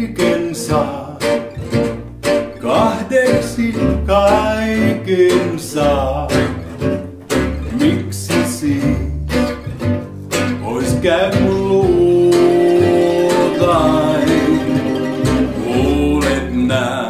kaikensa, kahdeksi kaikensa. Miksi siis ois käynyt luotain? Kuulet nää.